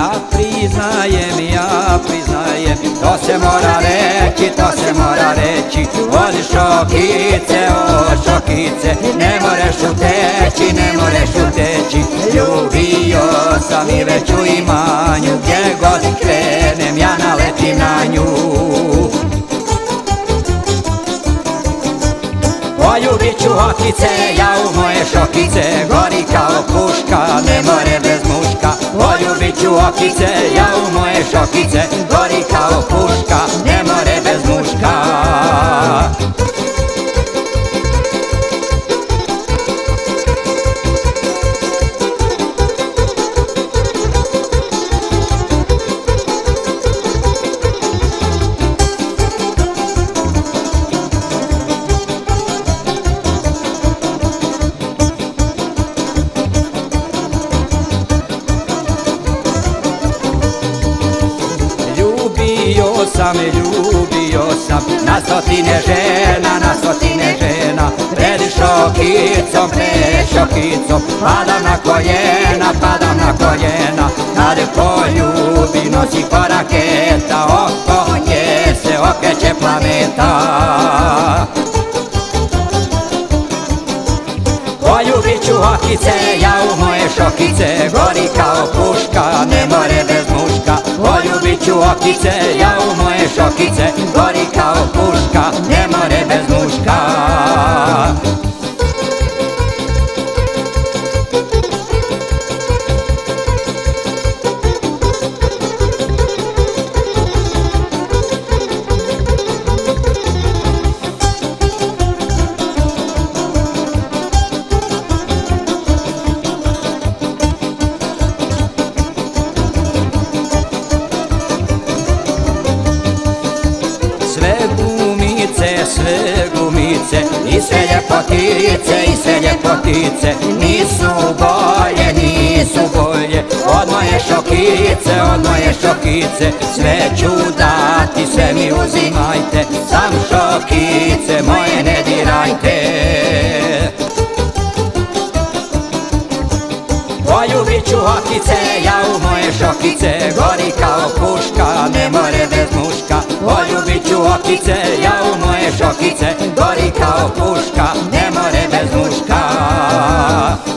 Ja priznajem, ja priznajem To se mora reći, to se mora reći. Vozi šokice, o šokice Ne moreš uteći, ne moreš uteći. Ljubio sam i već u imanju Gdje god krenem, ja naletim na nju. Poljubit ću okice, ja u moje šokice Poljubit ću okice, ja u moje šokice Gori kao Ljubio sam, ljubio sam. Na stotine žena, na stotine žena. Pred šokicom, pred šokicom Padam na koljena, padam na koljena. Kad poljubi nosi koraketa Oko nje se okreće planeta. Poljubit ću okice, ja u moje šokice. Gori kao puška, ne more Ću okice, ja u moje šokice Gori kao puška, ne more bez muška gumice, sve gumice I sve ljepotice, i sve ljepotice. Nisu bolje, nisu bolje Od moje šokice, od moje šokice. Sve ću dati, sve mi uzimajte Sam šokice Poljubit ću ja u moje šokice. Gori kao puška, ne more bez muška. Poljubit ću okice, ja u moje šokice. Gori kao puška, ne more bez muška